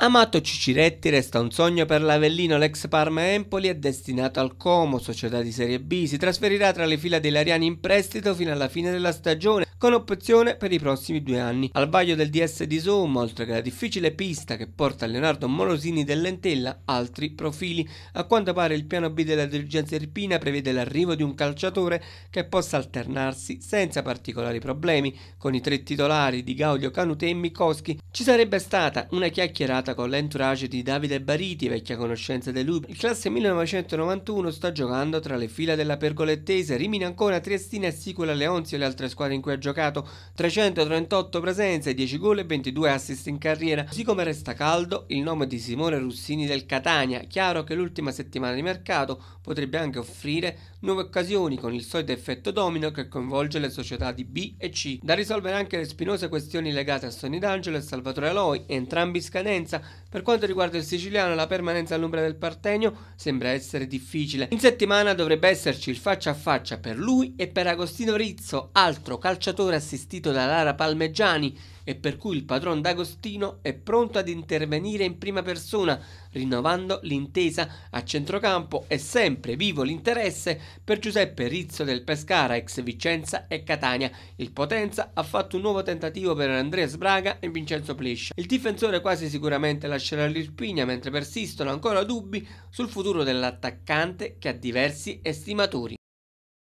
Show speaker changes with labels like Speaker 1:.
Speaker 1: Amato Ciciretti resta un sogno per l'Avellino, l'ex Parma Empoli è destinato al Como, società di Serie B, si trasferirà tra le fila dei Lariani in prestito fino alla fine della stagione, con opzione per i prossimi due anni. Al vaglio del DS di Zoom, oltre che la difficile pista che porta Leonardo Morosini dell'Entella, altri profili. A quanto pare il piano B della dirigenza irpina prevede l'arrivo di un calciatore che possa alternarsi senza particolari problemi con i tre titolari di Gaudio Canute e Mikowski. Ci sarebbe stata una chiacchierata con l'entourage di Davide Bariti, vecchia conoscenza di lui. Il classe 1991 sta giocando tra le fila della pergolettese, Rimini ancora Triestina e Sicula Leonzio e le altre squadre in cui ha giocato, 338 presenze, 10 gol e 22 assist in carriera. Così come resta caldo il nome di Simone Russini del Catania, chiaro che l'ultima settimana di mercato potrebbe anche offrire nuove occasioni con il solito effetto domino che coinvolge le società di B e C. Da risolvere anche le spinose questioni legate a Sonny D'Angelo e Salvatore Aloi, entrambi scadenza per quanto riguarda il siciliano, la permanenza all'ombra del Partenio sembra essere difficile. In settimana dovrebbe esserci il faccia a faccia per lui e per Agostino Rizzo, altro calciatore assistito da Lara Palmeggiani e per cui il padron D'Agostino è pronto ad intervenire in prima persona, rinnovando l'intesa a centrocampo e sempre vivo l'interesse per Giuseppe Rizzo del Pescara, ex Vicenza e Catania. Il Potenza ha fatto un nuovo tentativo per Andrea Sbraga e Vincenzo Plescia. Il difensore quasi sicuramente lascerà l'Irpigna mentre persistono ancora dubbi sul futuro dell'attaccante che ha diversi estimatori.